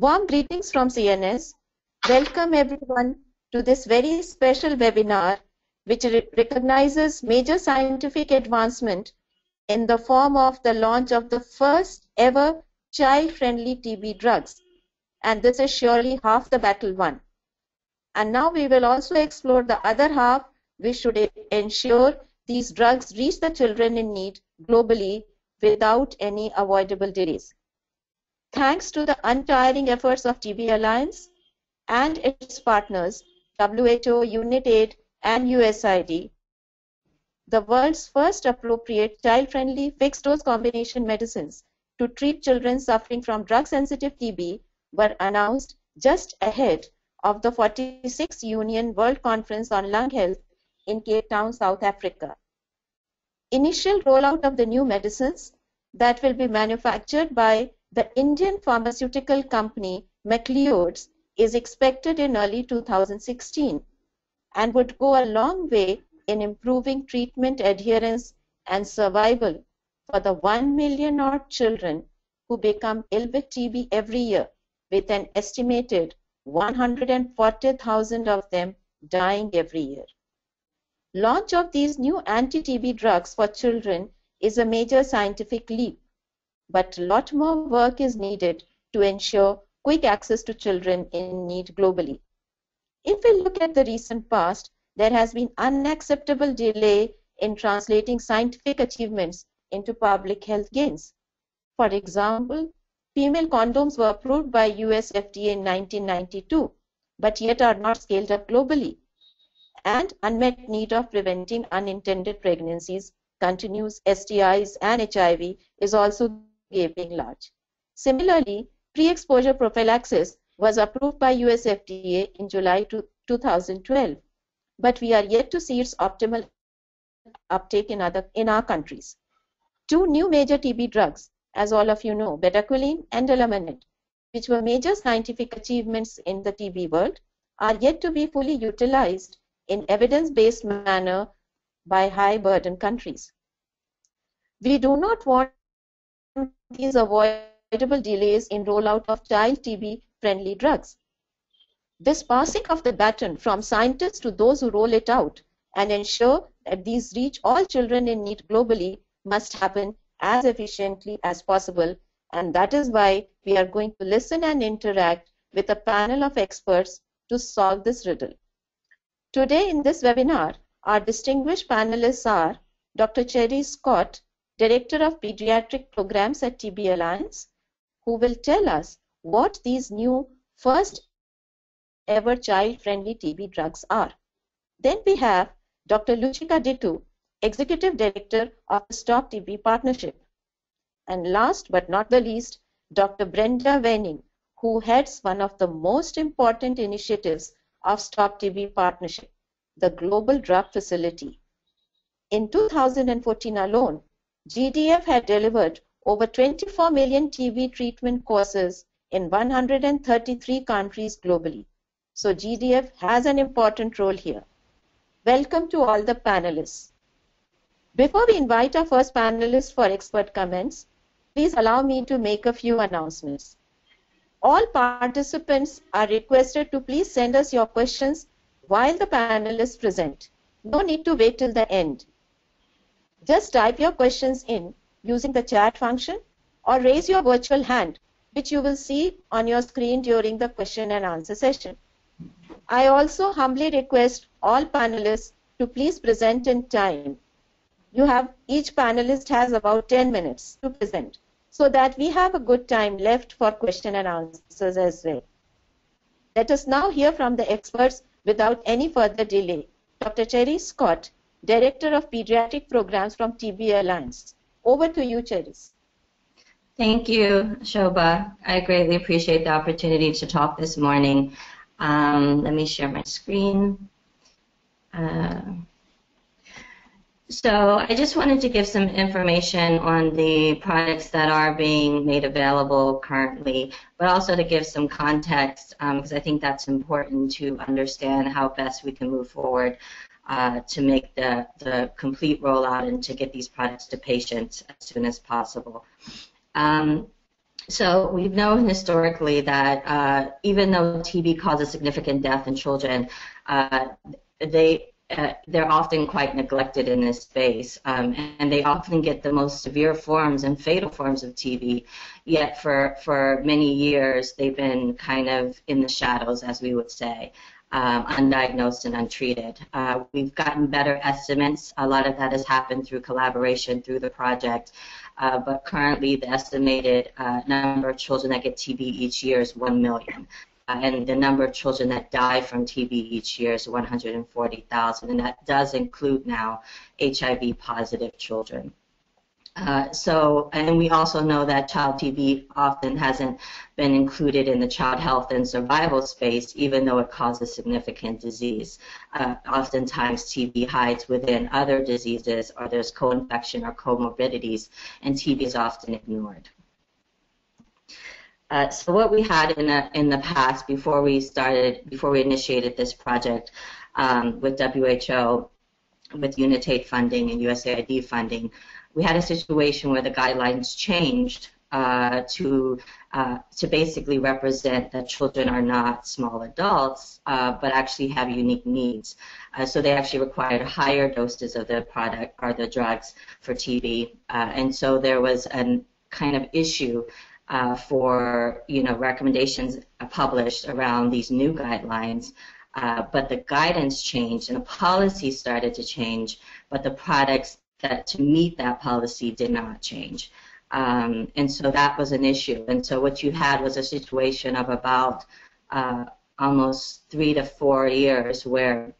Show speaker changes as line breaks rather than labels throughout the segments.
Warm greetings from CNS. Welcome everyone to this very special webinar which re recognizes major scientific advancement in the form of the launch of the first ever child-friendly TB drugs. And this is surely half the battle won. And now we will also explore the other half, which should ensure these drugs reach the children in need globally without any avoidable delays. Thanks to the untiring efforts of TB Alliance and its partners, WHO, UNITAID, and USAID, the world's first appropriate child-friendly fixed-dose combination medicines to treat children suffering from drug-sensitive TB were announced just ahead of the 46th Union World Conference on Lung Health in Cape Town, South Africa. Initial rollout of the new medicines that will be manufactured by the Indian pharmaceutical company Macleods is expected in early 2016 and would go a long way in improving treatment adherence and survival for the 1 million odd children who become ill with TB every year, with an estimated 140,000 of them dying every year. Launch of these new anti-TB drugs for children is a major scientific leap, but a lot more work is needed to ensure quick access to children in need globally. If we look at the recent past, there has been unacceptable delay in translating scientific achievements into public health gains. For example, female condoms were approved by US FDA in 1992, but yet are not scaled up globally. And unmet need of preventing unintended pregnancies continues, STIs and HIV is also gaping large. Similarly, pre-exposure prophylaxis was approved by US FDA in July 2012, but we are yet to see its optimal uptake in, other, in our countries. Two new major TB drugs, as all of you know, bedaquiline and delamanid, which were major scientific achievements in the TB world, are yet to be fully utilized in evidence-based manner by high burden countries. We do not want these avoidable delays in rollout of child TB friendly drugs. This passing of the baton from scientists to those who roll it out and ensure that these reach all children in need globally must happen as efficiently as possible and that is why we are going to listen and interact with a panel of experts to solve this riddle. Today in this webinar, our distinguished panelists are Dr. Cherry Scott, Director of Pediatric Programs at TB Alliance, who will tell us what these new first ever child-friendly TB drugs are. Then we have Dr. Lucica Ditiu, Executive Director of the Stop TB Partnership. And last but not the least, Dr. Brenda Waning, who heads one of the most important initiatives of Stop TB Partnership, the Global Drug Facility. In 2014 alone, GDF had delivered over 24 million TB treatment courses in 133 countries globally. So GDF has an important role here. Welcome to all the panelists. Before we invite our first panelist for expert comments, please allow me to make a few announcements. All participants are requested to please send us your questions while the panelists present. No need to wait till the end. Just type your questions in using the chat function or raise your virtual hand, which you will see on your screen during the question and answer session. I also humbly request all panelists to please present in time. You have each panelist has about 10 minutes to present so that we have a good time left for question and answers as well. Let us now hear from the experts without any further delay. Dr. Cherry Scott, Director of Pediatric Programs from TB Alliance. Over to you, Cherry.
Thank you, Shobha. I greatly appreciate the opportunity to talk this morning. Um, let me share my screen. Uh, so I just wanted to give some information on the products that are being made available currently, but also to give some context because um, I think that's important to understand how best we can move forward uh, to make the, the complete rollout and to get these products to patients as soon as possible. Um, so we've known historically that uh, even though TB causes significant death in children, uh, they uh, they're often quite neglected in this space, um, and they often get the most severe forms and fatal forms of TB. Yet for for many years, they've been kind of in the shadows, as we would say. Um, undiagnosed and untreated. Uh, we've gotten better estimates. A lot of that has happened through collaboration through the project. Uh, but currently, the estimated uh, number of children that get TB each year is 1 million. Uh, and the number of children that die from TB each year is 140,000, and that does include now HIV positive children. Uh, so, and we also know that child TB often hasn't been included in the child health and survival space, even though it causes significant disease. Uh, oftentimes, TB hides within other diseases, or there's co-infection or comorbidities, and TB is often ignored. Uh, so what we had in the in the past before we started before we initiated this project um, with WHO with UNITAID funding and USAID funding, we had a situation where the guidelines changed uh, to uh, to basically represent that children are not small adults, uh, but actually have unique needs. Uh, so they actually required higher doses of the product or the drugs for TB, uh, and so there was a kind of issue uh, for you know recommendations published around these new guidelines. But the guidance changed and the policy started to change, but the products that to meet that policy did not change. Um, and so that was an issue. And so what you had was a situation of about uh, almost three to four years where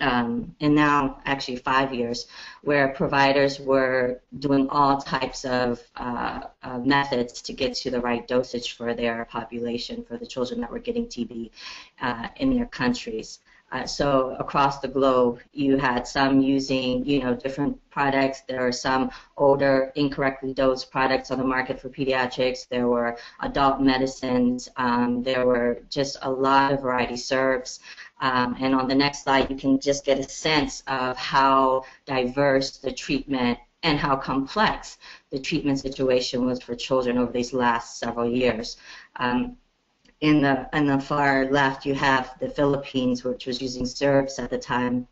um, and now actually five years, where providers were doing all types of uh, uh, methods to get to the right dosage for their population, for the children that were getting TB uh, in their countries. Uh, so across the globe, you had some using, you know, different products. There were some older, incorrectly dosed products on the market for pediatrics. There were adult medicines. Um, there were just a lot of variety syrups. Um, and on the next slide, you can just get a sense of how diverse the treatment and how complex the treatment situation was for children over these last several years. Um, in the in the far left, you have the Philippines, which was using syrups at the time,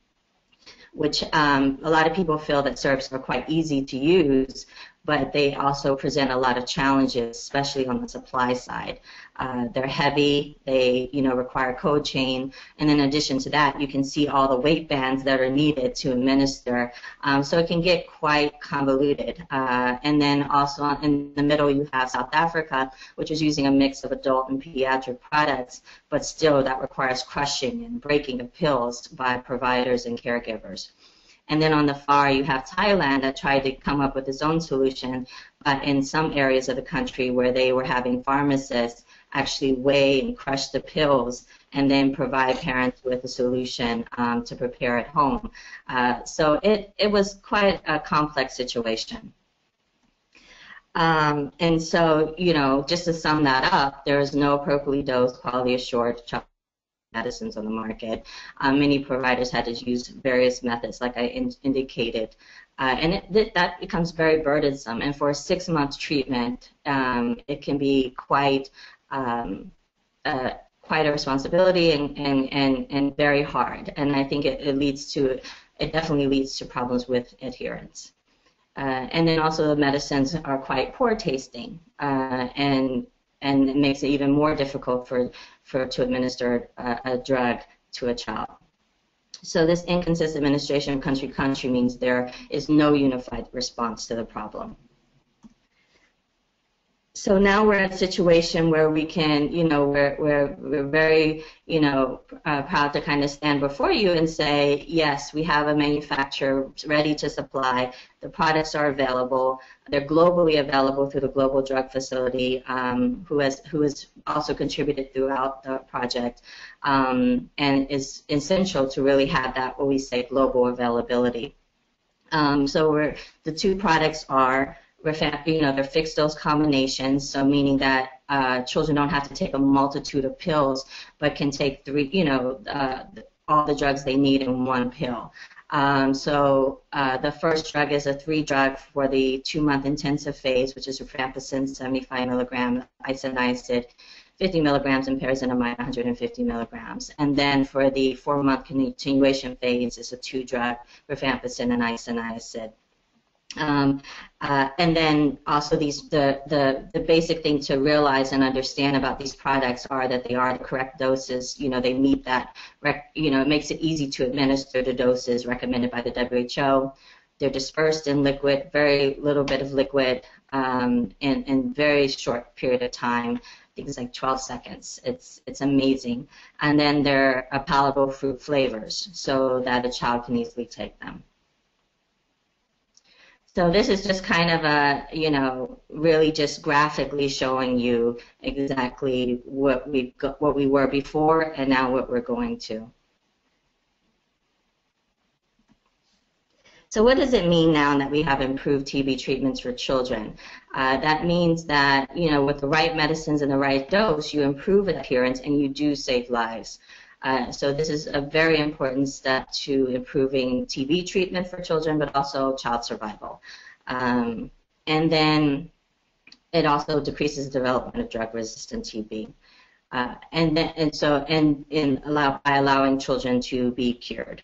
which um, a lot of people feel that syrups are quite easy to use, but they also present a lot of challenges, especially on the supply side. Uh, they're heavy, they you know require cold chain, and in addition to that, you can see all the weight bands that are needed to administer. Um, so it can get quite convoluted. Uh, and then also in the middle, you have South Africa, which is using a mix of adult and pediatric products, but still that requires crushing and breaking of pills by providers and caregivers. And then on the far, you have Thailand that tried to come up with its own solution, but in some areas of the country where they were having pharmacists actually weigh and crush the pills and then provide parents with a solution um, to prepare at home. Uh, so it, it was quite a complex situation. Um, and so, you know, just to sum that up, there is no appropriately dosed, quality assured medicines on the market. Um, many providers had to use various methods, like I in indicated, uh, and it, that becomes very burdensome. And for a six-month treatment, um, it can be quite um, uh, quite a responsibility and, and, and, and very hard. And I think it, it leads to it definitely leads to problems with adherence. Uh, and then also the medicines are quite poor tasting, uh, and and it makes it even more difficult for, for to administer a, a drug to a child. So this inconsistent administration country country means there is no unified response to the problem so now we're in a situation where we can, you know, we're, we're, we're very, you know, uh, proud to kind of stand before you and say, yes, we have a manufacturer ready to supply. The products are available. They're globally available through the Global Drug Facility, um, who has who has also contributed throughout the project, um, and is essential to really have that what we say global availability. Um, so we're, the two products are you know, they're fixed dose combinations, so meaning that uh, children don't have to take a multitude of pills, but can take three, you know, uh, all the drugs they need in one pill. Um, so uh, the first drug is a three drug for the two-month intensive phase, which is rifampicin 75 milligram, isoniazid 50 milligrams, and pyrazinamide 150 milligrams. And then for the four-month continuation phase is a two-drug, rifampicin and isoniazid. Um, uh, and then also these the, the the basic thing to realize and understand about these products are that they are the correct doses. You know, they meet that. Rec, you know, it makes it easy to administer the doses recommended by the WHO. They're dispersed in liquid, very little bit of liquid, um, in in very short period of time. It's like 12 seconds. It's it's amazing. And then they're palatable fruit flavors, so that a child can easily take them. So this is just kind of a, you know, really just graphically showing you exactly what we what we were before and now what we're going to. So what does it mean now that we have improved TB treatments for children? Uh, that means that, you know, with the right medicines and the right dose, you improve adherence and you do save lives. Uh, so this is a very important step to improving TB treatment for children, but also child survival. Um, and then it also decreases development of drug-resistant TB. Uh, and then, and so and in allow by allowing children to be cured.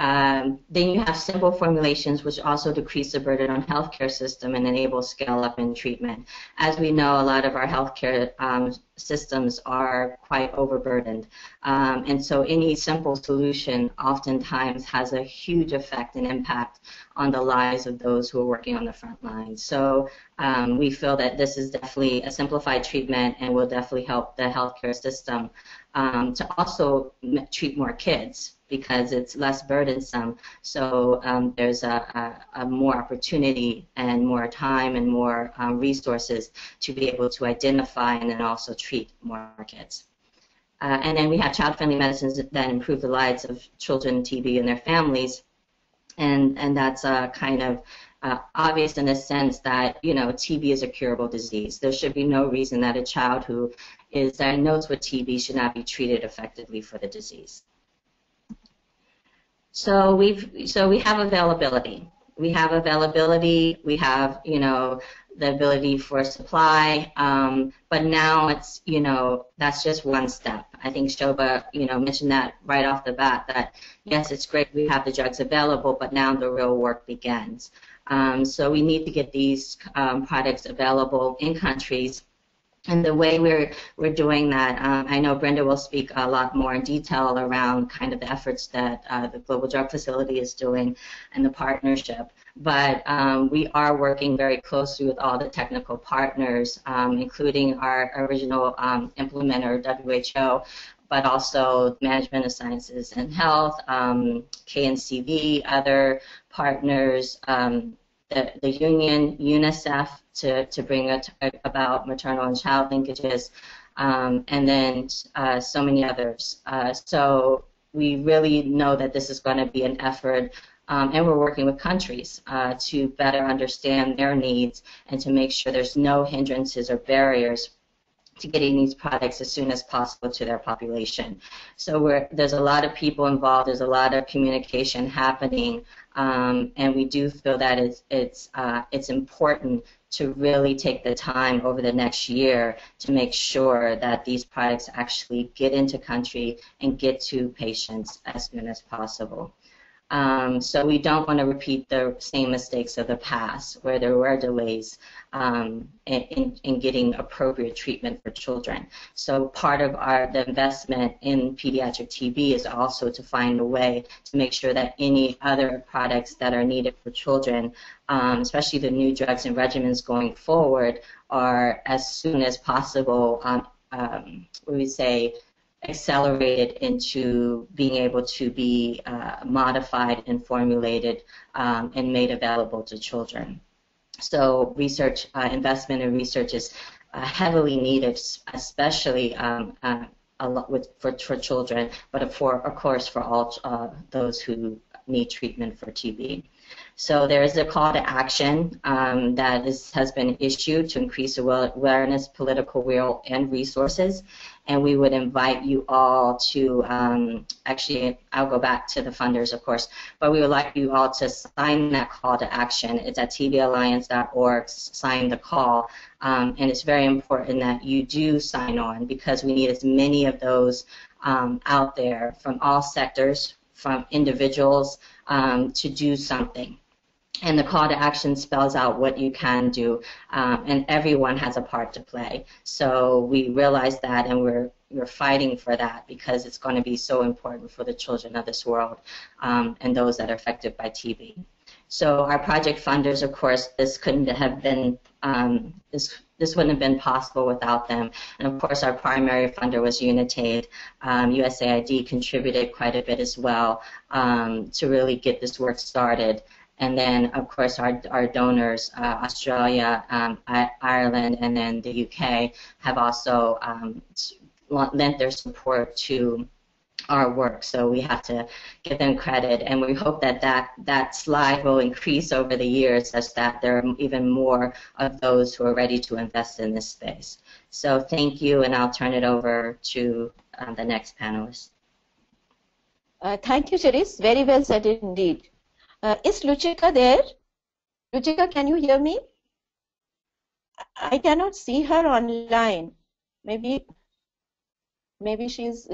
Um, then you have simple formulations which also decrease the burden on healthcare system and enable scale up in treatment. As we know, a lot of our healthcare um, systems are quite overburdened. Um, and so any simple solution oftentimes has a huge effect and impact on the lives of those who are working on the front line. So um, we feel that this is definitely a simplified treatment and will definitely help the healthcare system um, to also treat more kids because it's less burdensome. So um, there's a, a, a, more opportunity and more time and more um, resources to be able to identify and then also treat more kids. Uh, and then we have child-friendly medicines that improve the lives of children, TB, and their families. And, and that's uh, kind of uh, obvious in the sense that, you know, TB is a curable disease. There should be no reason that a child who is diagnosed with TB should not be treated effectively for the disease. So we've so we have availability. We have availability. We have you know the ability for supply. Um, but now it's you know that's just one step. I think Shobha you know mentioned that right off the bat that yes it's great we have the drugs available, but now the real work begins. Um, so we need to get these um, products available in countries and the way we're we're doing that, um, I know Brenda will speak a lot more in detail around kind of the efforts that uh, the Global Drug Facility is doing and the partnership. But um, we are working very closely with all the technical partners, um, including our original um, implementer, WHO, but also Management of Sciences and Health, um, KNCV, other partners, um, the, the union, UNICEF, to, to bring about maternal and child linkages, um, and then uh, so many others. Uh, so we really know that this is going to be an effort, um, and we're working with countries uh, to better understand their needs and to make sure there's no hindrances or barriers to getting these products as soon as possible to their population. So there's a lot of people involved, there's a lot of communication happening, um, and we do feel that it's, it's, uh, it's important to really take the time over the next year to make sure that these products actually get into country and get to patients as soon as possible. Um, so we don't want to repeat the same mistakes of the past where there were delays um, in, in, getting appropriate treatment for children. So part of our the investment in pediatric TB is also to find a way to make sure that any other products that are needed for children, um, especially the new drugs and regimens going forward, are as soon as possible, um, um we would say, accelerated into being able to be uh, modified and formulated um, and made available to children. So research, uh, investment in research is uh, heavily needed, especially um, uh, a lot with, for, for children, but for, of course, for all uh, those who need treatment for TB. So there is a call to action um, that is, has been issued to increase awareness, political will, and resources. And we would invite you all to um, actually, I'll go back to the funders, of course, but we would like you all to sign that call to action. It's at tballiance.org, sign the call. Um, and it's very important that you do sign on because we need as many of those um, out there from all sectors, from individuals, um, to do something and the call to action spells out what you can do, um, and everyone has a part to play. So we realize that, and we're we're fighting for that because it's going to be so important for the children of this world um, and those that are affected by TB. So our project funders, of course, this couldn't have been um, this this wouldn't have been possible without them. And of course, our primary funder was Unitaid. Um, USAID contributed quite a bit as well um, to really get this work started. And then, of course, our, our donors, uh, Australia, um, Ireland, and then the UK, have also um, lent their support to our work. So we have to give them credit, and we hope that that, that slide will increase over the years such that there are even more of those who are ready to invest in this space. So thank you, and I'll turn it over to um, the next panelist.
Uh, thank you, Cherise. Very well said indeed. Uh, is Lucica there? Lucica, can you hear me? I cannot see her online. Maybe, maybe she's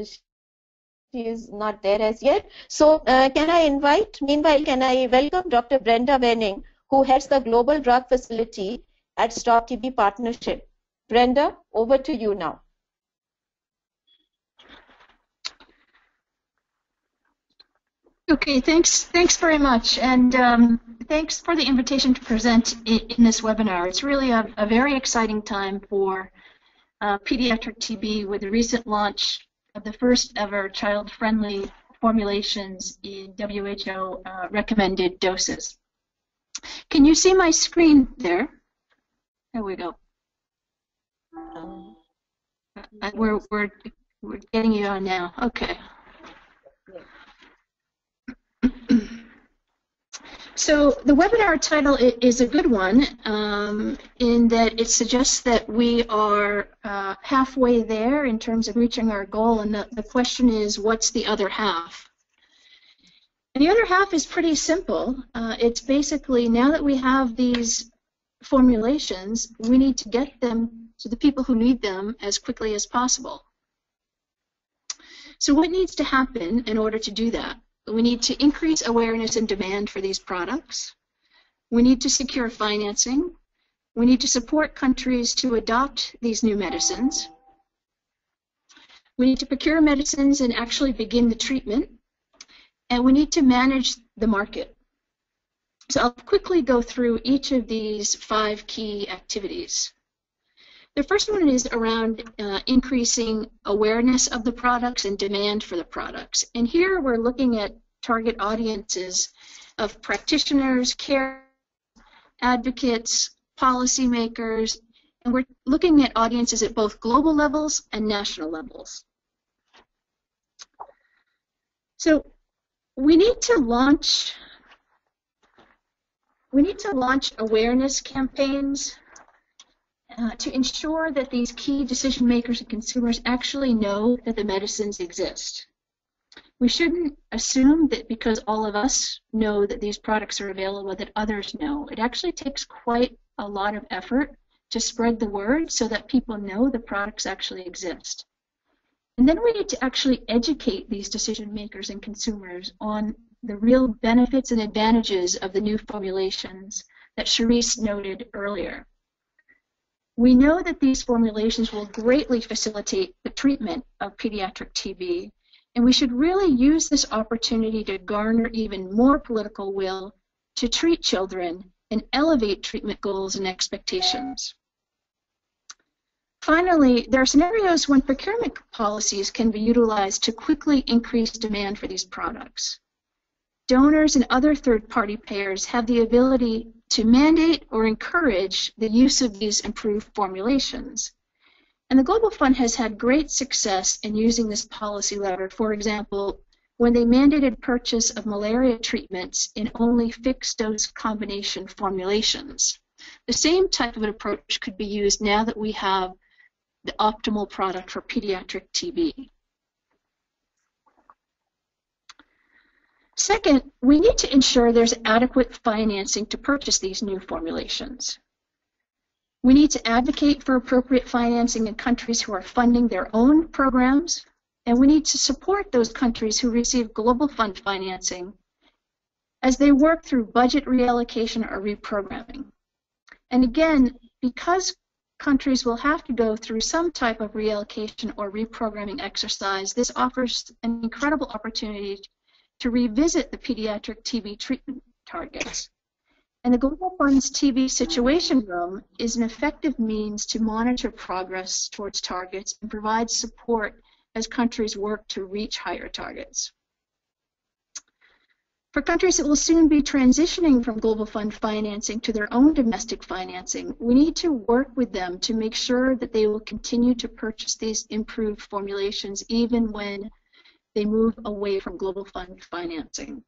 she is not there as yet. So, uh, can I invite? Meanwhile, can I welcome Dr. Brenda Waning, who heads the Global Drug Facility at Stop TB Partnership. Brenda, over to you now.
Okay, thanks. Thanks very much, and um, thanks for the invitation to present in, in this webinar. It's really a, a very exciting time for uh, pediatric TB with the recent launch of the first ever child-friendly formulations in WHO uh, recommended doses. Can you see my screen there? There we go. Um, uh, we're, we're, we're getting you on now. Okay. So the webinar title is a good one um, in that it suggests that we are uh, halfway there in terms of reaching our goal, and the, the question is, what's the other half? And the other half is pretty simple. Uh, it's basically now that we have these formulations, we need to get them to the people who need them as quickly as possible. So what needs to happen in order to do that? We need to increase awareness and demand for these products. We need to secure financing. We need to support countries to adopt these new medicines. We need to procure medicines and actually begin the treatment. And we need to manage the market. So I'll quickly go through each of these five key activities. The first one is around uh, increasing awareness of the products and demand for the products. And here we're looking at target audiences of practitioners, care advocates, policymakers, and we're looking at audiences at both global levels and national levels. So we need to launch we need to launch awareness campaigns uh, to ensure that these key decision makers and consumers actually know that the medicines exist. We shouldn't assume that because all of us know that these products are available that others know. It actually takes quite a lot of effort to spread the word so that people know the products actually exist. And then we need to actually educate these decision makers and consumers on the real benefits and advantages of the new formulations that Cherise noted earlier. We know that these formulations will greatly facilitate the treatment of pediatric TB, and we should really use this opportunity to garner even more political will to treat children and elevate treatment goals and expectations. Finally, there are scenarios when procurement policies can be utilized to quickly increase demand for these products. Donors and other third-party payers have the ability to mandate or encourage the use of these improved formulations. And the Global Fund has had great success in using this policy lever. For example, when they mandated purchase of malaria treatments in only fixed dose combination formulations. The same type of an approach could be used now that we have the optimal product for pediatric TB. Second, we need to ensure there's adequate financing to purchase these new formulations. We need to advocate for appropriate financing in countries who are funding their own programs, and we need to support those countries who receive global fund financing as they work through budget reallocation or reprogramming. And again, because countries will have to go through some type of reallocation or reprogramming exercise, this offers an incredible opportunity to revisit the pediatric TB treatment targets. And the Global Fund's TB Situation Room is an effective means to monitor progress towards targets and provide support as countries work to reach higher targets. For countries that will soon be transitioning from Global Fund financing to their own domestic financing, we need to work with them to make sure that they will continue to purchase these improved formulations even when they move away from global fund financing.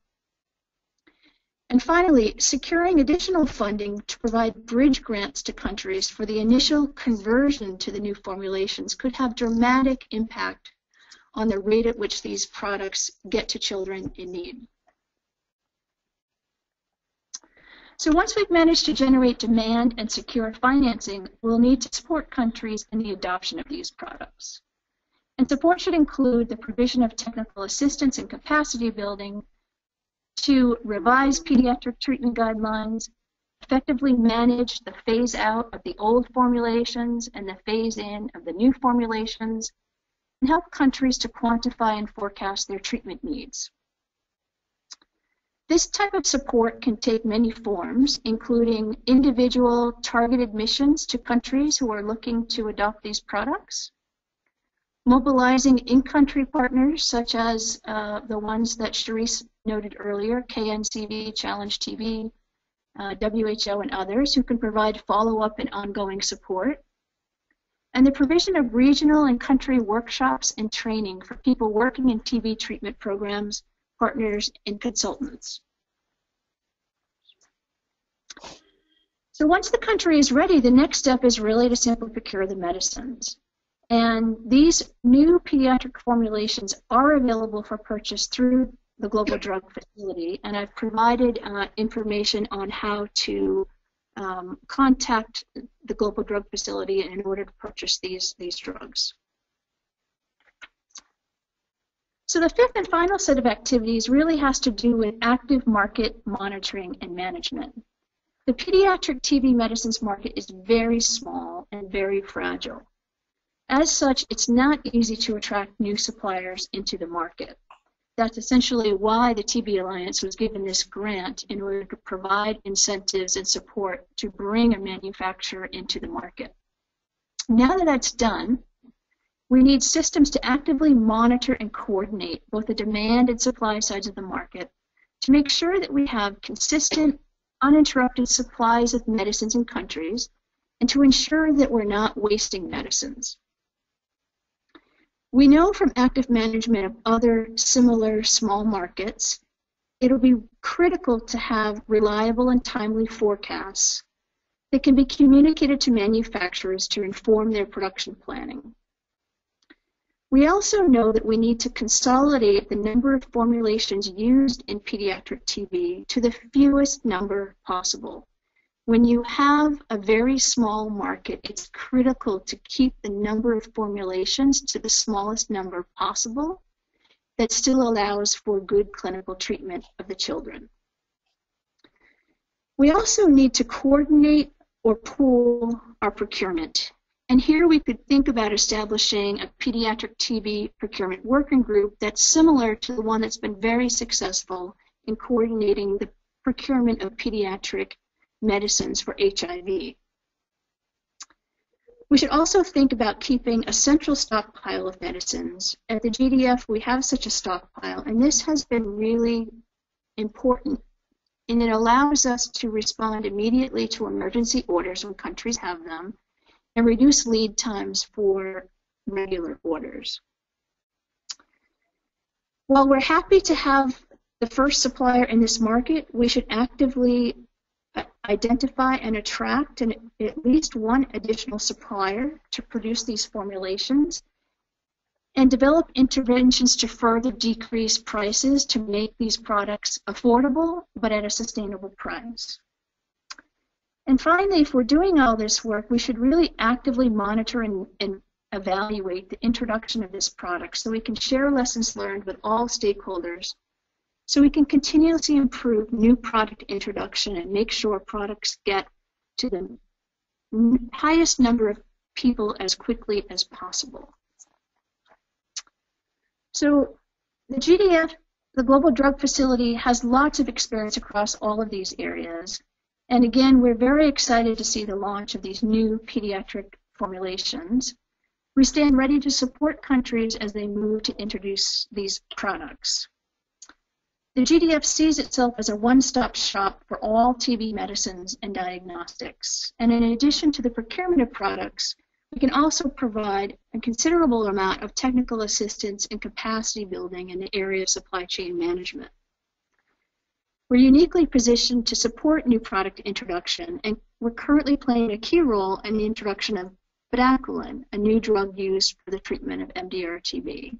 And finally, securing additional funding to provide bridge grants to countries for the initial conversion to the new formulations could have dramatic impact on the rate at which these products get to children in need. So once we've managed to generate demand and secure financing, we'll need to support countries in the adoption of these products. And support should include the provision of technical assistance and capacity building to revise pediatric treatment guidelines, effectively manage the phase out of the old formulations and the phase in of the new formulations, and help countries to quantify and forecast their treatment needs. This type of support can take many forms, including individual targeted missions to countries who are looking to adopt these products, mobilizing in-country partners such as uh, the ones that Cherise noted earlier, KNCV, Challenge TB, uh, WHO, and others who can provide follow-up and ongoing support. And the provision of regional and country workshops and training for people working in TB treatment programs, partners, and consultants. So once the country is ready, the next step is really to simply procure the medicines. And these new pediatric formulations are available for purchase through the Global Drug Facility, and I've provided uh, information on how to um, contact the Global Drug Facility in order to purchase these, these drugs. So the fifth and final set of activities really has to do with active market monitoring and management. The pediatric TB medicines market is very small and very fragile. As such, it's not easy to attract new suppliers into the market. That's essentially why the TB Alliance was given this grant in order to provide incentives and support to bring a manufacturer into the market. Now that that's done, we need systems to actively monitor and coordinate both the demand and supply sides of the market to make sure that we have consistent, uninterrupted supplies of medicines in countries and to ensure that we're not wasting medicines. We know from active management of other similar small markets, it'll be critical to have reliable and timely forecasts that can be communicated to manufacturers to inform their production planning. We also know that we need to consolidate the number of formulations used in pediatric TB to the fewest number possible. When you have a very small market, it's critical to keep the number of formulations to the smallest number possible that still allows for good clinical treatment of the children. We also need to coordinate or pool our procurement. And here we could think about establishing a pediatric TB procurement working group that's similar to the one that's been very successful in coordinating the procurement of pediatric medicines for HIV. We should also think about keeping a central stockpile of medicines. At the GDF, we have such a stockpile, and this has been really important, and it allows us to respond immediately to emergency orders when countries have them, and reduce lead times for regular orders. While we're happy to have the first supplier in this market, we should actively identify and attract an, at least one additional supplier to produce these formulations, and develop interventions to further decrease prices to make these products affordable but at a sustainable price. And finally, if we're doing all this work, we should really actively monitor and, and evaluate the introduction of this product so we can share lessons learned with all stakeholders so we can continuously improve new product introduction and make sure products get to the highest number of people as quickly as possible. So the GDF, the Global Drug Facility, has lots of experience across all of these areas. And again, we're very excited to see the launch of these new pediatric formulations. We stand ready to support countries as they move to introduce these products. The GDF sees itself as a one-stop shop for all TB medicines and diagnostics. And in addition to the procurement of products, we can also provide a considerable amount of technical assistance and capacity building in the area of supply chain management. We're uniquely positioned to support new product introduction, and we're currently playing a key role in the introduction of bedaquiline, a new drug used for the treatment of MDR-TB.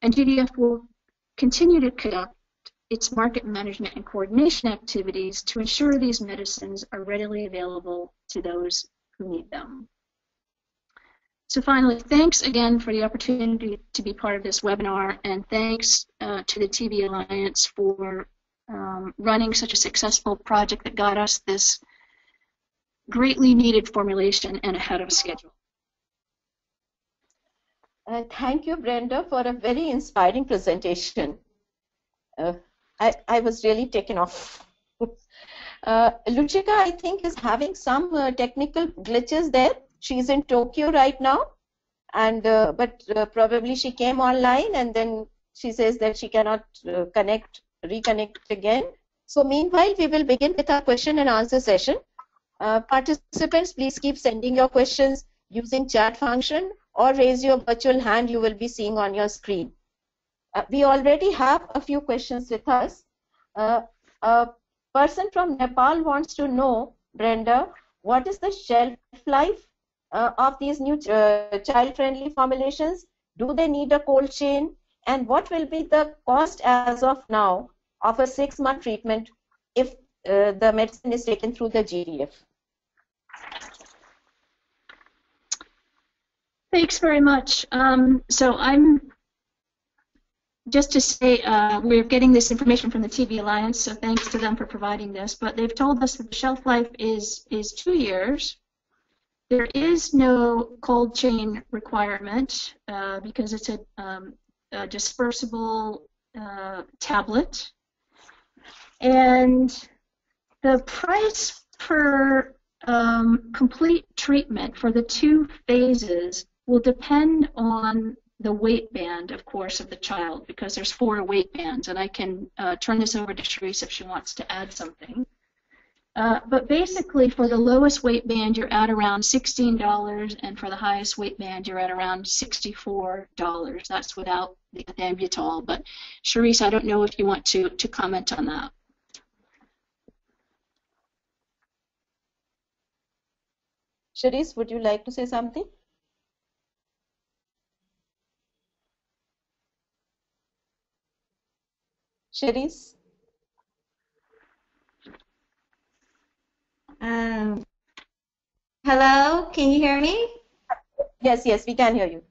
And GDF will continue to conduct its market management and coordination activities to ensure these medicines are readily available to those who need them. So finally, thanks again for the opportunity to be part of this webinar, and thanks uh, to the TB Alliance for um, running such a successful project that got us this greatly needed formulation and ahead of schedule.
Uh, thank you, Brenda, for a very inspiring presentation. Uh, I, I was really taken off. uh, Lucica, I think, is having some uh, technical glitches there. She's in Tokyo right now, and uh, but uh, probably she came online and then she says that she cannot uh, connect, reconnect again. So meanwhile, we will begin with our question and answer session. Uh, participants, please keep sending your questions using chat function or raise your virtual hand you will be seeing on your screen. Uh, we already have a few questions with us. Uh, a person from Nepal wants to know, Brenda, what is the shelf life uh, of these new uh, child-friendly formulations? Do they need a cold chain? And what will be the cost as of now of a six-month treatment if uh, the medicine is taken through the GDF?
Thanks very much. Um, so I'm just to say, uh, we're getting this information from the TB Alliance, so thanks to them for providing this. But they've told us that the shelf life is is two years. There is no cold chain requirement uh, because it's a, um, a dispersible uh, tablet, and the price per um, complete treatment for the two phases will depend on the weight band, of course, of the child because there's four weight bands, and I can uh, turn this over to Cherise if she wants to add something. Uh, but basically, for the lowest weight band, you're at around $16, and for the highest weight band, you're at around $64. That's without the ethambutol. But Cherise, I don't know if you want to, to comment on that.
Cherise, would you like to say something? Cherise?
Um, hello, can you hear me?
Yes, yes, we can hear you.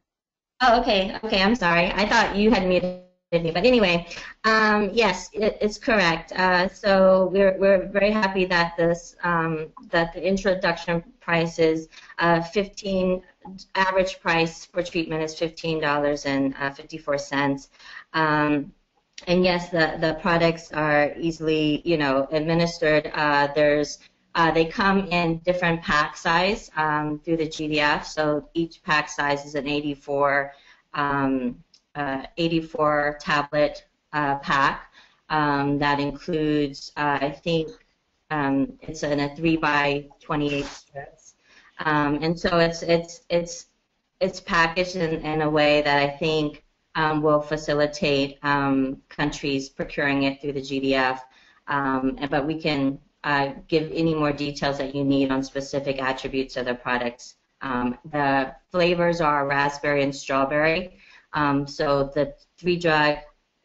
Oh, okay, okay, I'm sorry. I thought you had muted me. But anyway, um, yes, it, it's correct. Uh, so we're, we're very happy that this um, that the introduction price is uh, 15 average price for treatment is $15.54. Um, and yes, the, the products are easily, you know, administered. Uh, there's uh, they come in different pack size um, through the GDF, so each pack size is an 84, um, uh, 84 tablet uh, pack. Um, that includes, uh, I think, um, it's in a three by 28 strips, um, and so it's it's it's it's packaged in, in a way that I think um, will facilitate um, countries procuring it through the GDF. Um, but we can uh, give any more details that you need on specific attributes of the products. Um, the flavors are raspberry and strawberry. Um, so the three drug,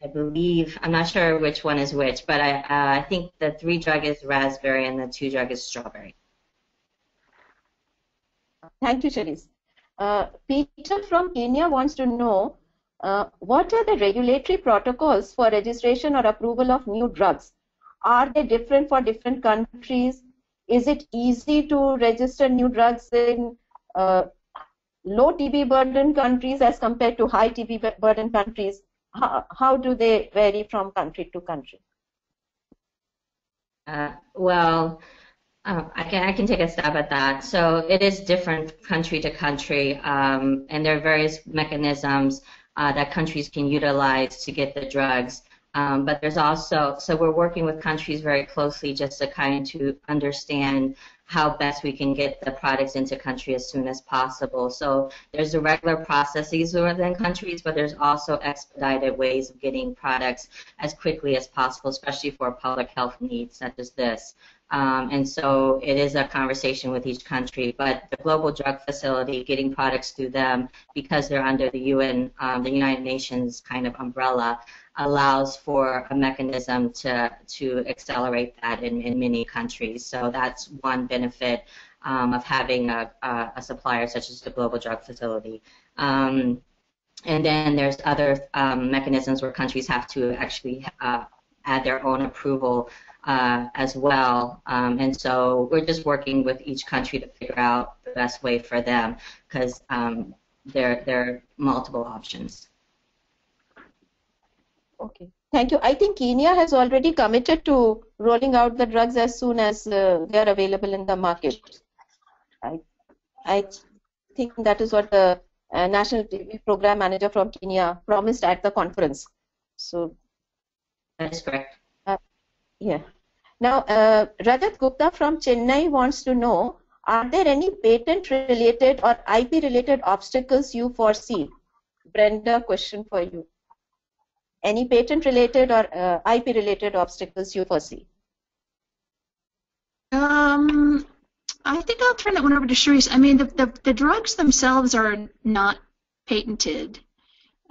I believe, I'm not sure which one is which, but I, uh, I think the three drug is raspberry and the two drug is strawberry.
Thank you, Cherise. Uh, Peter from Kenya wants to know uh, what are the regulatory protocols for registration or approval of new drugs? Are they different for different countries? Is it easy to register new drugs in uh, low TB burden countries as compared to high TB burden countries? How, how do they vary from country to country?
Uh, well, uh, I can I can take a stab at that. So it is different country to country, um, and there are various mechanisms uh, that countries can utilize to get the drugs. Um, but there's also, so we're working with countries very closely just to kind to understand how best we can get the products into country as soon as possible. So there's the regular processes within countries, but there's also expedited ways of getting products as quickly as possible, especially for public health needs such as this. Um, and so it is a conversation with each country. But the Global Drug Facility, getting products through them because they're under the UN, um, the United Nations kind of umbrella, allows for a mechanism to to accelerate that in, in many countries. So that's one benefit um, of having a, a, a, supplier such as the Global Drug Facility. Um, and then there's other um, mechanisms where countries have to actually uh, add their own approval uh, as well. Um, and so we're just working with each country to figure out the best way for them because um, there, there are multiple options.
Okay. Thank you. I think Kenya has already committed to rolling out the drugs as soon as uh, they are available in the market. I, I think that is what the uh, National TB Program Manager from Kenya promised at the conference. So
that is correct.
Yeah. Now, uh, Rajat Gupta from Chennai wants to know, are there any patent-related or IP-related obstacles you foresee? Brenda, question for you. Any patent-related or uh, IP-related obstacles you foresee?
Um, I think I'll turn that one over to Cherise. I mean, the, the, the drugs themselves are not patented.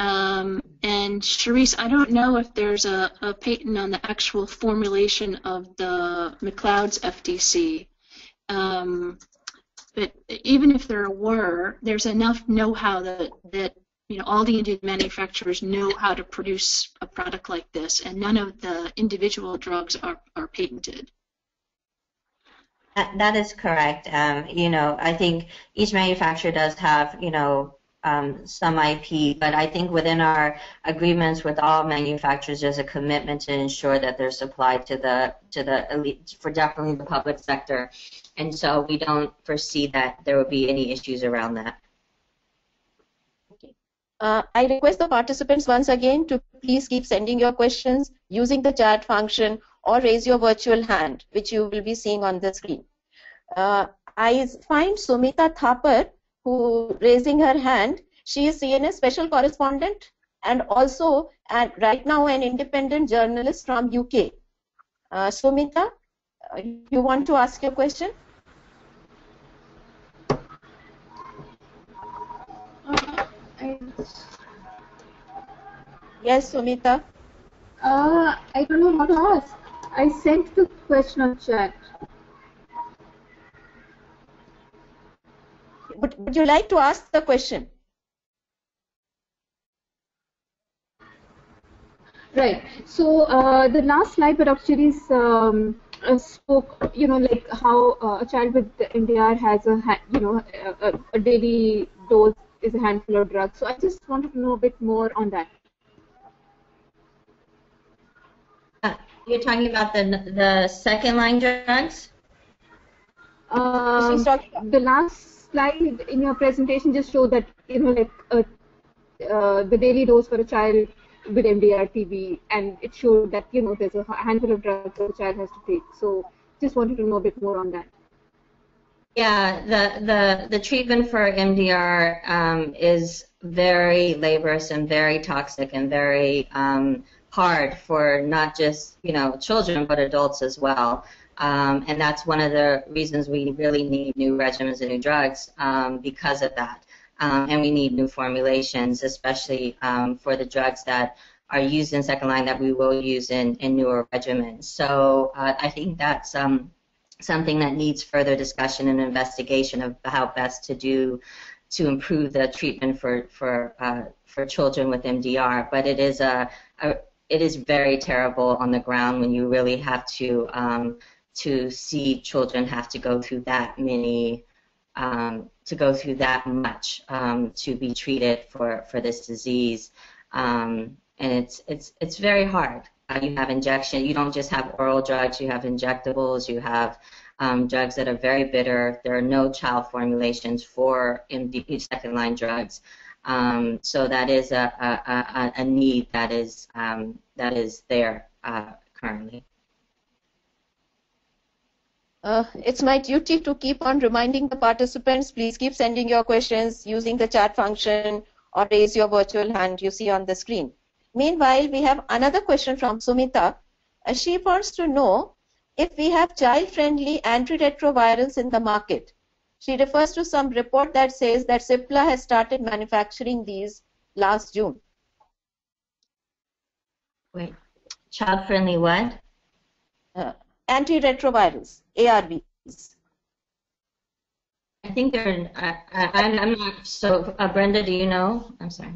Um, and Cherise, I don't know if there's a, a, patent on the actual formulation of the Macleods FDC. Um, but even if there were, there's enough know-how that, that you know all the Indian manufacturers know how to produce a product like this, and none of the individual drugs are, are patented.
That is correct. Um, you know, I think each manufacturer does have, you know, um, some IP, but I think within our agreements with all manufacturers, there's a commitment to ensure that they're supplied to the to the elite for definitely the public sector, and so we don't foresee that there will be any issues around that.
Okay. Uh, I request the participants once again to please keep sending your questions using the chat function or raise your virtual hand, which you will be seeing on the screen. Uh, I find Sumita Thapar who raising her hand. She is CNS special correspondent and also and right now an independent journalist from UK. Uh, Sumita, uh, you want to ask your question?
Uh,
yes, Sumita.
Uh, I don't know how to ask. I sent the question on chat.
Would, would you like to ask the question?
Right. So uh, the last slide where Dr. um, uh, spoke, you know, like how uh, a child with MDR has a, you know, a, a, daily dose is a handful of drugs. So I just wanted to know a bit more on that.
Uh, you're talking about the the second line drugs.
Um, the last slide in your presentation just showed that you know like uh, uh, the daily dose for a child with MDR TB, and it showed that you know there's a handful of drugs that the child has to take. So just wanted to know a bit more on that.
Yeah, the the the treatment for MDR um, is very laborious and very toxic and very um, hard for not just you know children but adults as well. Um, and that's one of the reasons we really need new regimens and new drugs um, because of that. Um, and we need new formulations, especially um, for the drugs that are used in second line that we will use in, in newer regimens. So uh, I think that's um, something that needs further discussion and investigation of how best to do to improve the treatment for for uh, for children with MDR. But it is a, a, it is very terrible on the ground when you really have to um, to see children have to go through that many um, to go through that much um, to be treated for for this disease. Um, and it's it's it's very hard. Uh, you have injection. You don't just have oral drugs. You have injectables. You have um, drugs that are very bitter. There are no child formulations for MDR second line drugs. Um, so that is a, a, a, a need that is um, that is there uh, currently.
Uh, it's my duty to keep on reminding the participants, please keep sending your questions using the chat function or raise your virtual hand you see on the screen. Meanwhile, we have another question from Sumita. Uh, she wants to know if we have child-friendly antiretrovirals in the market. She refers to some report that says that Cipla has started manufacturing these last June.
Wait, child-friendly what?
Uh, antiretrovirals, ARVs.
I think they're. I, am not. So, uh, Brenda, do you know? I'm sorry.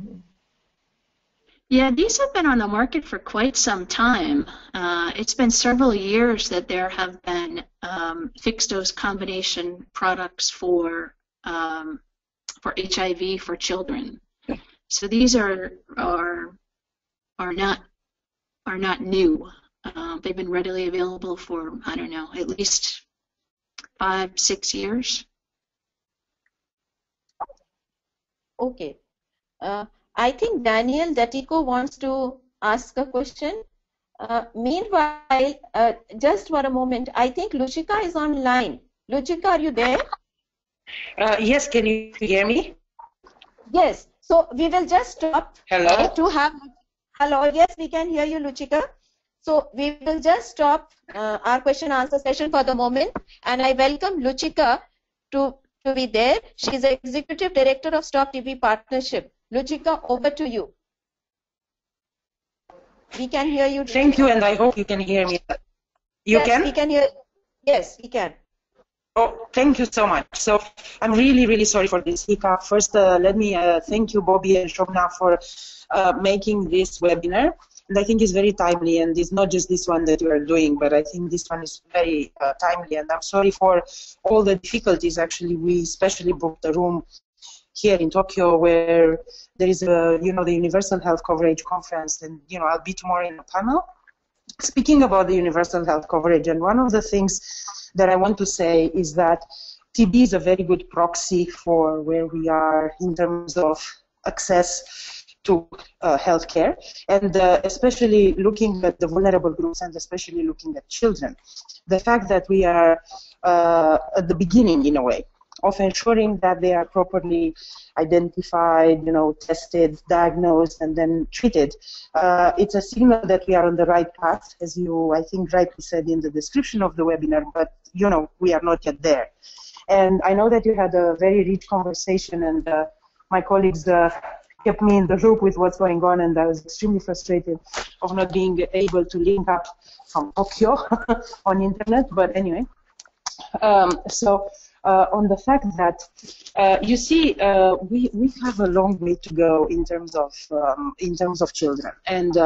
Yeah, these have been on the market for quite some time. Uh, it's been several years that there have been um, fixed dose combination products for um, for HIV for children. So these are are are not are not new. Uh, they've been readily available for I don't know at least five six years.
Okay. Uh, I think Daniel Datiko wants to ask a question. Uh, meanwhile, uh, just for a moment, I think Lucica is online. Lucica, are you there?
Uh, yes, can you hear me?
Yes. So we will just stop
Hello?
To have. Hello. Yes, we can hear you, Lucica. So we will just stop uh, our question answer session for the moment, and I welcome Lucica to to be there. She is executive director of Stop TB Partnership. Lucica, over to you. We can hear you.
Thank you, and I hope you can hear me. You
yes,
can?
we can hear. Yes, we can.
Oh, thank you so much. So I'm really, really sorry for this hiccup. First, uh, let me uh, thank you, Bobby and Shobha, for uh, making this webinar. And I think it's very timely, and it's not just this one that you are doing, but I think this one is very uh, timely. And I'm sorry for all the difficulties. Actually, we especially booked a room here in Tokyo where there is a, you know, the Universal Health Coverage Conference, and, you know, I'll be tomorrow in a panel speaking about the universal health coverage. And one of the things that I want to say is that TB is a very good proxy for where we are in terms of access to uh, healthcare, and uh, especially looking at the vulnerable groups and especially looking at children. The fact that we are uh, at the beginning, in a way, of ensuring that they are properly identified, you know, tested, diagnosed, and then treated. Uh, it's a signal that we are on the right path, as you, I think, rightly said in the description of the webinar, but, you know, we are not yet there. And I know that you had a very rich conversation, and uh, my colleagues uh, kept me in the loop with what's going on, and I was extremely frustrated of not being able to link up from Tokyo on internet. But anyway, um, so on the fact that uh, you see uh, we we have a long way to go in terms of um, in terms of children and.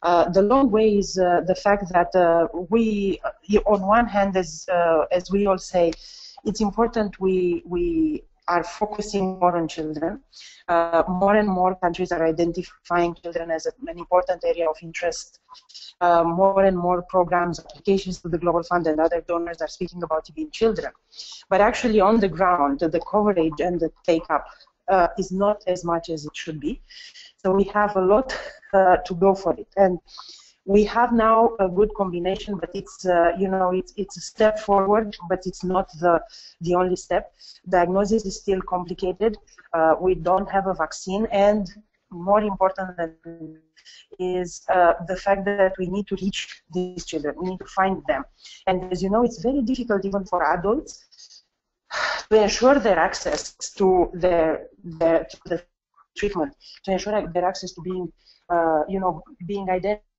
Uh, the long way is uh, the fact that uh, we, on one hand, as as we all say, it's important we we are focusing more on children. more and more countries are identifying children as an important area of interest uh, more and more programs, applications to the Global Fund and other donors are speaking about in children. But actually on the ground, the coverage and the take-up uh, is not as much as it should be. So we have a lot uh, to go for it. And we have now a good combination, but it's uh, you know it's it's a step forward, but it's not the the only step. Diagnosis is still complicated. Uh, we don't have a vaccine, and more important than is uh, the fact that we need to reach these children. We need to find them. And as you know, it's very difficult even for adults to ensure their access to their, their to the treatment, to ensure their access to being, uh, you know, being identified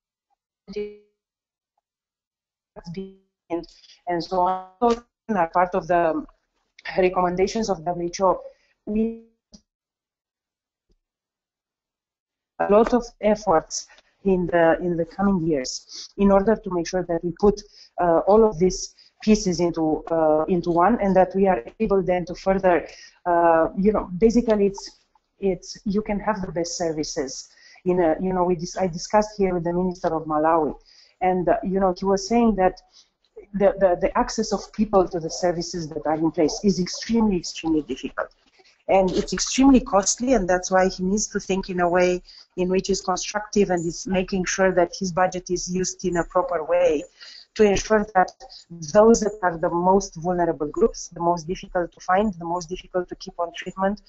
and so on are part of the recommendations of WHO. We a lot of efforts in the in the coming years in order to make sure that we put uh, all of these pieces into uh, into one and that we are able then to further uh, you know basically it's it's you can have the best services in a you know we dis- I discussed here with the minister of Malawi. And uh, you know he was saying that the, the, the access of people to the services that are in place is extremely extremely difficult. And it's extremely costly and that's why he needs to think in a way in which is constructive and is making sure that his budget is used in a proper way to ensure that those that are the most vulnerable groups, the most difficult to find, the most difficult to keep on treatment,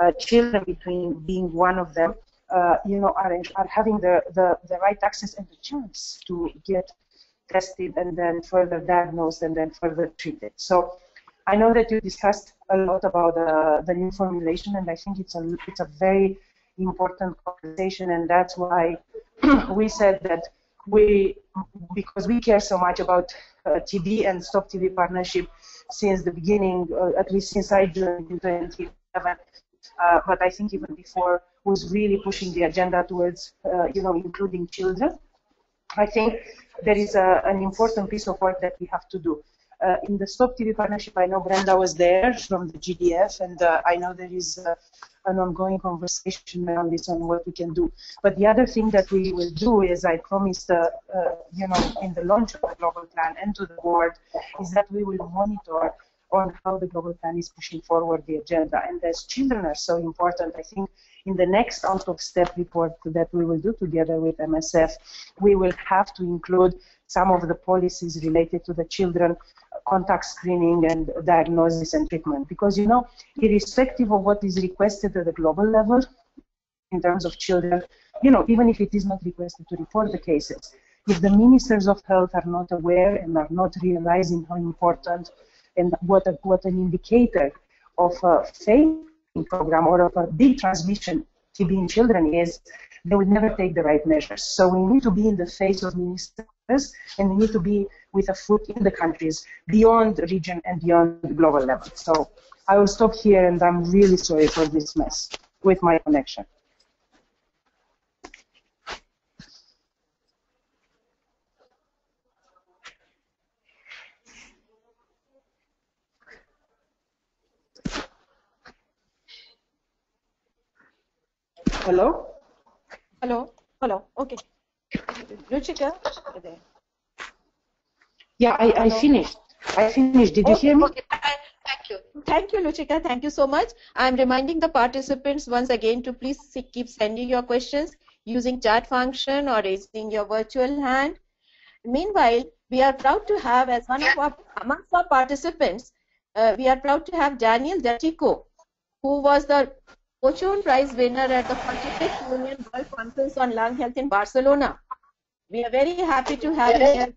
uh, children between being one of them, uh, you know, are, are having the, the, the right access and the chance to get tested and then further diagnosed and then further treated. So I know that you discussed a lot about uh, the new formulation, and I think it's a it's a very important conversation, and that's why we said that we because we care so much about uh, TB and Stop TB partnership since the beginning, uh, at least since I joined in 2011. Uh, but I think even before was really pushing the agenda towards, uh, you know, including children. I think there is a, an important piece of work that we have to do. Uh, in the Stop TB partnership, I know Brenda was there from the GDF, and uh, I know there is uh, an ongoing conversation around this on what we can do. But the other thing that we will do is, I promised, uh, uh, you know, in the launch of the global plan and to the board, is that we will monitor on how the global plan is pushing forward the agenda. And as children are so important, I think in the next out of step report that we will do together with MSF, we will have to include some of the policies related to the children contact screening and diagnosis and treatment. Because, you know, irrespective of what is requested at the global level in terms of children, you know, even if it is not requested to report the cases, if the ministers of health are not aware and are not realizing how important and what, a, what an indicator of a failing program or of a big transmission TB in children is, they will never take the right measures. So we need to be in the face of ministers and we need to be with a foot in the countries beyond the region and beyond global level. So I will stop here and I'm really sorry for this mess with my connection. Hello?
Hello? Hello? Okay. Ruchika?
Yeah, I, I finished. I finished. Did you
okay,
hear me?
Okay. Thank you. Thank you, Lucica. Thank you so much. I'm reminding the participants once again to please keep sending your questions using chat function or raising your virtual hand. Meanwhile, we are proud to have as one of our amongst our participants, uh, we are proud to have Daniel Datiko, who was the Fortune Prize winner at the 45th Union World Conference on Lung Health in Barcelona. We are very happy to have him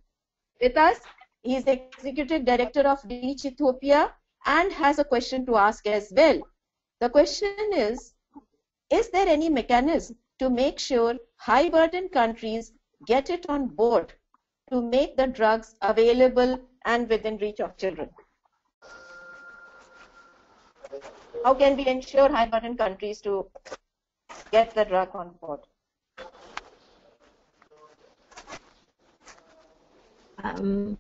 with us. He is Executive Director of Reach Ethiopia and has a question to ask as well. The question is, is there any mechanism to make sure high burden countries get it on board to make the drugs available and within reach of children? How can we ensure high burden countries to get the drug on board?
Um,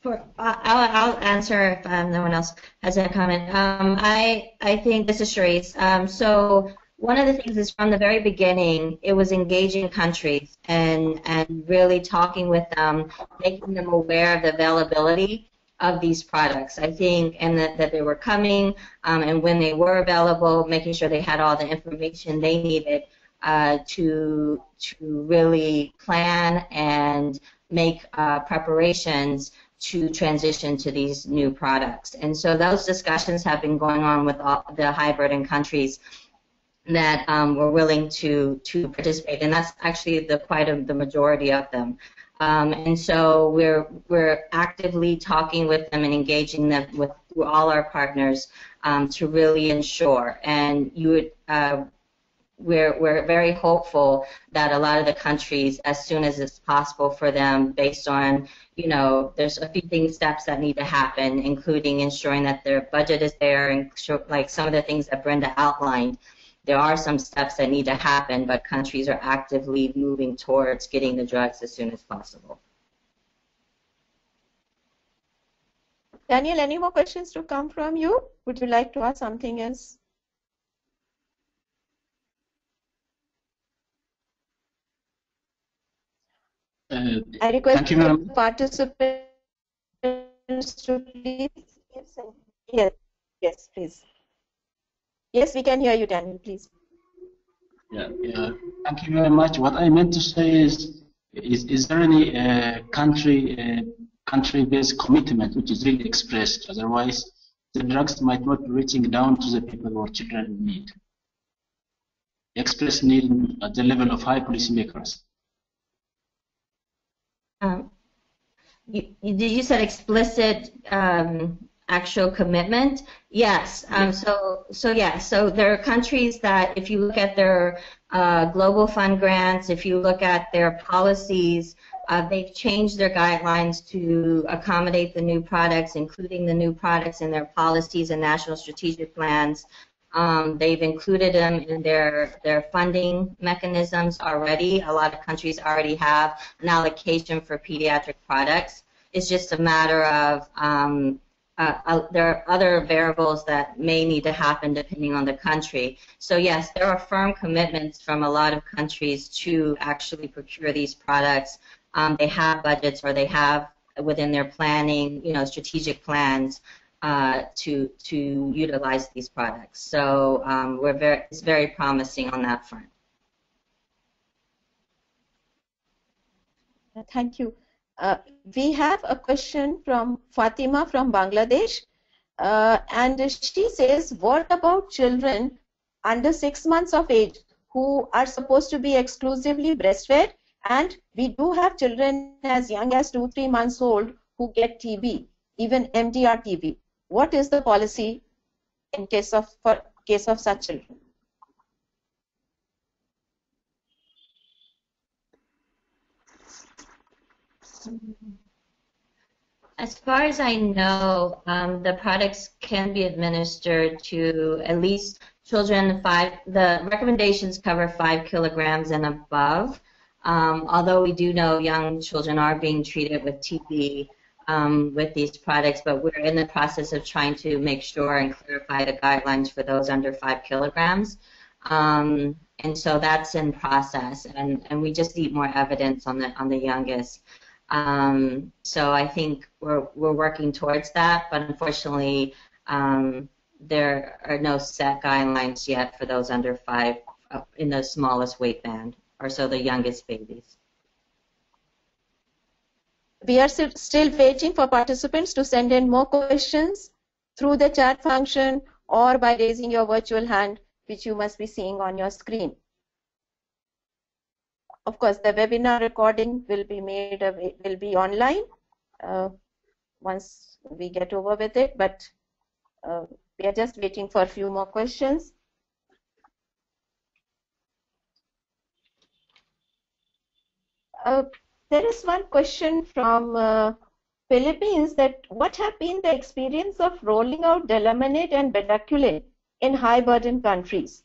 for I'll, I'll answer if um, no one else has a comment. Um, I I think this is Cherise. Um, so one of the things is from the very beginning, it was engaging countries and and really talking with them, making them aware of the availability of these products. I think, and that, that they were coming, um, and when they were available, making sure they had all the information they needed uh, to to really plan and make uh, preparations to transition to these new products. And so those discussions have been going on with all the high burden countries that um, were willing to to participate, and that's actually the quite a, the majority of them. Um, and so we're we're actively talking with them and engaging them with all our partners um, to really ensure. And you would. Uh, we're, we're very hopeful that a lot of the countries, as soon as it's possible for them, based on, you know, there's a few things, steps that need to happen, including ensuring that their budget is there, and like some of the things that Brenda outlined, there are some steps that need to happen, but countries are actively moving towards getting the drugs as soon as possible.
Daniel, any more questions to come from you? Would you like to ask something else?
Uh,
I request
thank you,
participants to please. Yes, yes, please. Yes, we can hear you, Daniel, please.
Yeah, yeah. Thank you very much. What I meant to say is, is, is there any uh, country uh, country-based commitment which is really expressed? Otherwise, the drugs might not be reaching down to the people or children in need. Express need at the level of high policymakers.
Um, you, you, you said explicit um, actual commitment? Yes. Um, so, so yeah. So there are countries that, if you look at their uh, global fund grants, if you look at their policies, uh, they've changed their guidelines to accommodate the new products, including the new products in their policies and national strategic plans. Um, they've included them in their, their funding mechanisms already. A lot of countries already have an allocation for pediatric products. It's just a matter of um, uh, uh, there are other variables that may need to happen depending on the country. So yes, there are firm commitments from a lot of countries to actually procure these products. Um, they have budgets or they have within their planning, you know, strategic plans uh, to to utilize these products. So um, we're very it's very promising on that front.
Thank you. Uh, we have a question from Fatima from Bangladesh, uh, and she says, what about children under six months of age who are supposed to be exclusively breastfed? And we do have children as young as two, three months old who get TB, even MDR TB. What is the policy in case of for case of such children?
As far as I know, um, the products can be administered to at least children five. The recommendations cover five kilograms and above. Um, although we do know young children are being treated with TB um, with these products, but we're in the process of trying to make sure and clarify the guidelines for those under five kilograms. Um, and so that's in process, and, and we just need more evidence on the on the youngest. Um, so I think we're, we're working towards that, but unfortunately, um, there are no set guidelines yet for those under five uh, in the smallest weight band, or so the youngest babies.
We are still waiting for participants to send in more questions through the chat function or by raising your virtual hand, which you must be seeing on your screen. Of course, the webinar recording will be made will be online uh, once we get over with it, but uh, we are just waiting for a few more questions. Uh, there is one question from uh, Philippines that what have been the experience of rolling out Delamanid and Bedaquiline in high burden countries?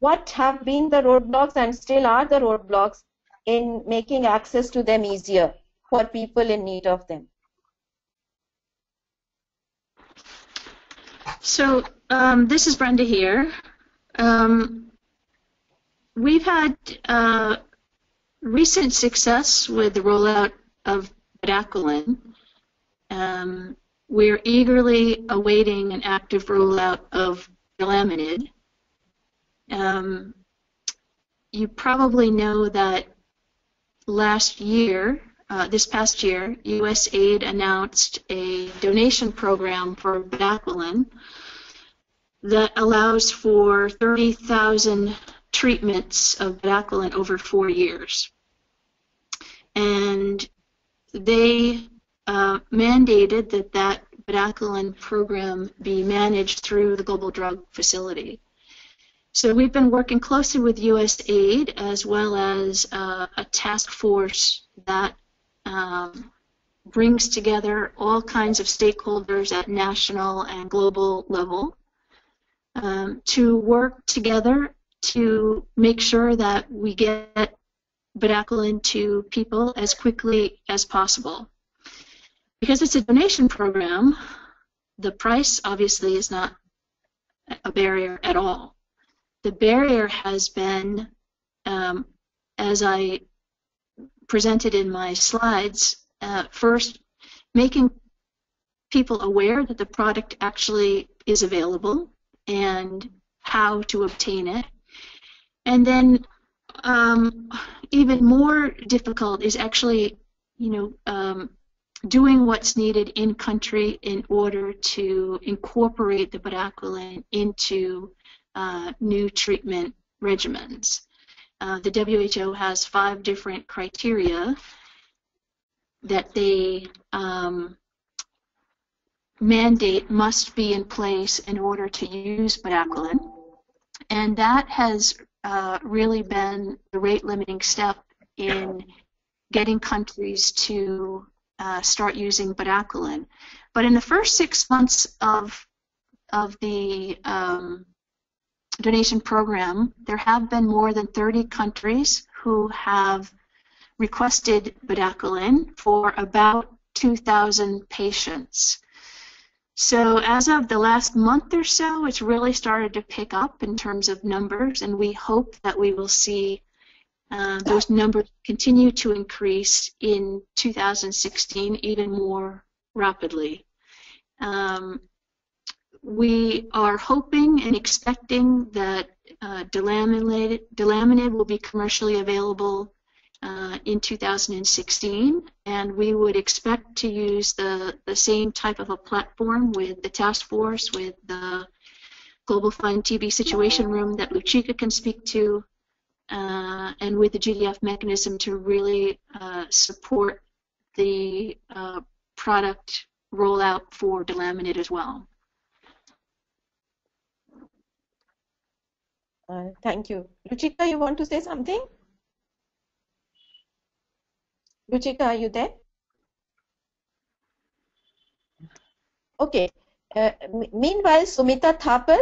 What have been the roadblocks and still are the roadblocks in making access to them easier for people in need of them?
So um, this is Brenda here. Um, we've had uh, recent success with the rollout of bedaquiline. Um, we're eagerly awaiting an active rollout of Delamanid. Um, you probably know that last year, uh, this past year, USAID announced a donation program for bedaquiline. that allows for 30,000 treatments of bedaquiline over four years. And they uh, mandated that that bedaquiline program be managed through the Global Drug Facility. So we've been working closely with USAID as well as uh, a task force that um, brings together all kinds of stakeholders at national and global level um, to work together to make sure that we get bedaquiline to people as quickly as possible. Because it's a donation program, the price obviously is not a barrier at all. The barrier has been, um, as I presented in my slides, uh, first making people aware that the product actually is available and how to obtain it. And then um, even more difficult is actually, you know, um, doing what's needed in country in order to incorporate the bedaquiline into uh, new treatment regimens. Uh, the WHO has five different criteria that they um, mandate must be in place in order to use bedaquiline. And that has uh, really been the rate limiting step in getting countries to uh, start using bedaquiline. But in the first six months of of the um, donation program, there have been more than 30 countries who have requested bedaquiline for about 2,000 patients. So as of the last month or so, it's really started to pick up in terms of numbers, and we hope that we will see uh, those numbers continue to increase in 2016 even more rapidly. Um, we are hoping and expecting that uh, delamanid will be commercially available uh, in 2016, and we would expect to use the, the same type of a platform with the task force, with the Global Fund TB Situation Room that Lucica can speak to, uh, and with the GDF mechanism to really uh, support the uh, product rollout for delamanid as well.
Uh, thank you. Lucica, you want to say something? Ruchika, are you there? Okay. Uh, meanwhile, Sumita Thapar,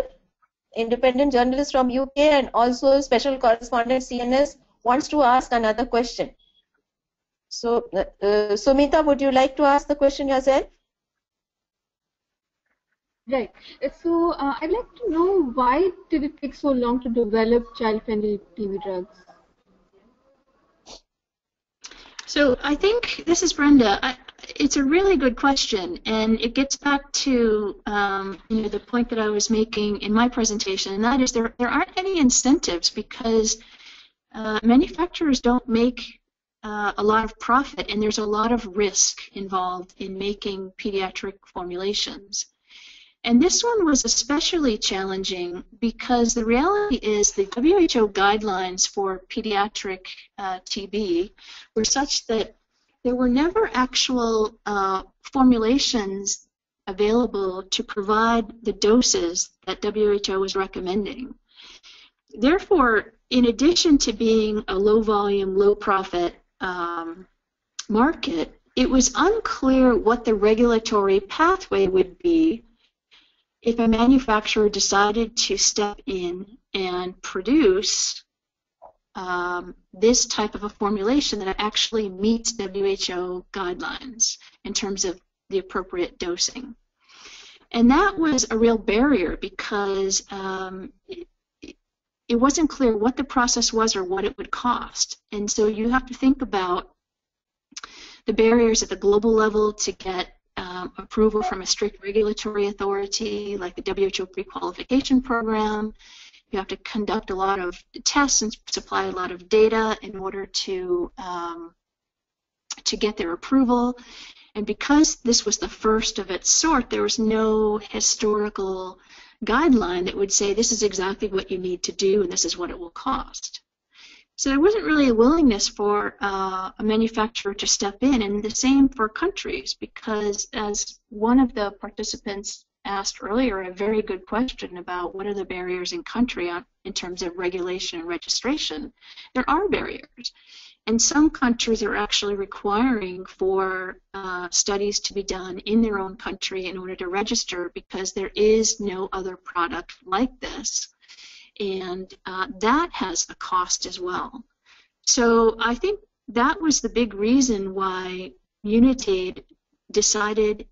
independent journalist from UK and also special correspondent CNS, wants to ask another question. So, uh, uh, Sumita, would you like to ask the question yourself?
Right. So, uh, I'd like to know why did it take so long to develop child-friendly TB drugs?
So I think this is Brenda. I, it's a really good question, and it gets back to um, you know the point that I was making in my presentation, and that is there there aren't any incentives because uh, manufacturers don't make uh, a lot of profit, and there's a lot of risk involved in making pediatric formulations. And this one was especially challenging because the reality is the WHO guidelines for pediatric uh, TB were such that there were never actual uh, formulations available to provide the doses that WHO was recommending. Therefore, in addition to being a low volume, low profit um, market, it was unclear what the regulatory pathway would be if a manufacturer decided to step in and produce um, this type of a formulation that actually meets WHO guidelines in terms of the appropriate dosing. And that was a real barrier because um, it, it wasn't clear what the process was or what it would cost. And so you have to think about the barriers at the global level to get um, approval from a strict regulatory authority like the WHO pre-qualification program. You have to conduct a lot of tests and supply a lot of data in order to um, to get their approval. And because this was the first of its sort, there was no historical guideline that would say this is exactly what you need to do and this is what it will cost. So there wasn't really a willingness for uh, a manufacturer to step in, and the same for countries, because as one of the participants asked earlier, a very good question about what are the barriers in country on, in terms of regulation and registration. There are barriers. And some countries are actually requiring for uh, studies to be done in their own country in order to register because there is no other product like this. And uh, that has a cost as well. So I think that was the big reason why Unitaid decided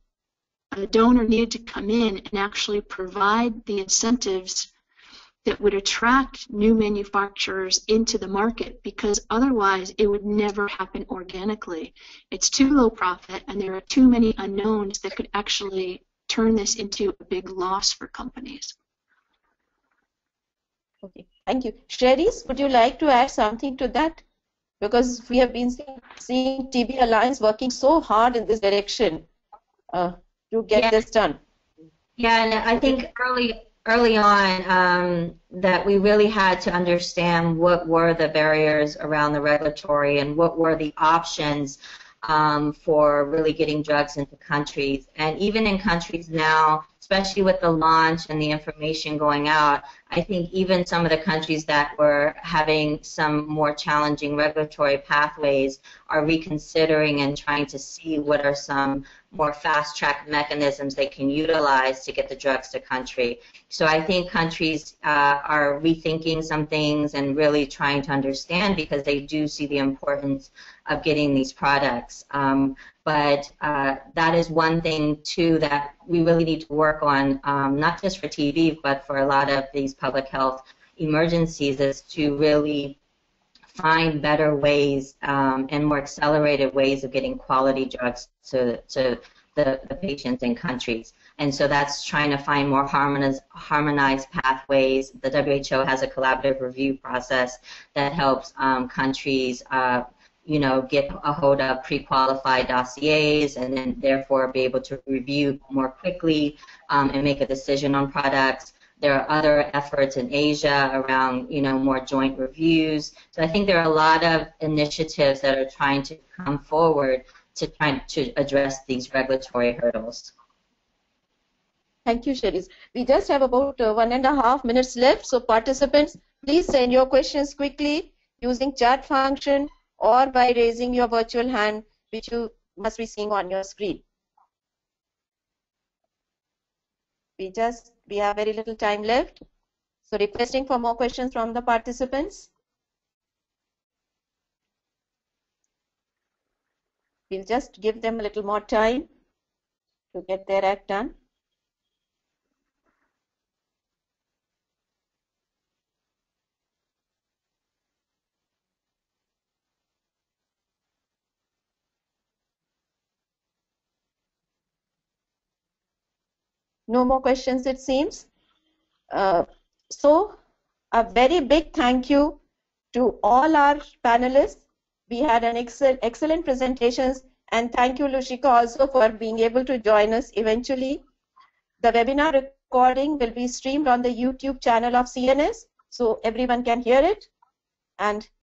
a donor needed to come in and actually provide the incentives that would attract new manufacturers into the market because otherwise it would never happen organically. It's too low profit and there are too many unknowns that could actually turn this into a big loss for companies.
Okay, thank you. Cherise, would you like to add something to that? Because we have been seeing, seeing TB Alliance working so hard in this direction uh, to get
yeah.
this done.
Yeah, and I think early early on um, that we really had to understand what were the barriers around the regulatory and what were the options um, for really getting drugs into countries. And even in countries now, especially with the launch and the information going out, I think even some of the countries that were having some more challenging regulatory pathways are reconsidering and trying to see what are some more fast track mechanisms they can utilize to get the drugs to country. So I think countries uh, are rethinking some things and really trying to understand because they do see the importance of getting these products. Um, but uh, that is one thing too that we really need to work on, um, not just for TB, but for a lot of these public health emergencies, is to really find better ways um, and more accelerated ways of getting quality drugs to, to the, the patients in countries. And so that's trying to find more harmonized, harmonized pathways. The WHO has a collaborative review process that helps um, countries, uh, you know, get a hold of pre-qualified dossiers and then therefore be able to review more quickly um, and make a decision on products. There are other efforts in Asia around, you know, more joint reviews. So I think there are a lot of initiatives that are trying to come forward to try to address these regulatory hurdles.
Thank you, Cherise. We just have about uh, one and a half minutes left, so participants, please send your questions quickly using chat function or by raising your virtual hand, which you must be seeing on your screen. We just we have very little time left. So requesting for more questions from the participants. We'll just give them a little more time to get their act done. No more questions, it seems. Uh, so, a very big thank you to all our panelists. We had an excel, excellent presentations and thank you Lucica also for being able to join us eventually. The webinar recording will be streamed on the YouTube channel of CNS so everyone can hear it and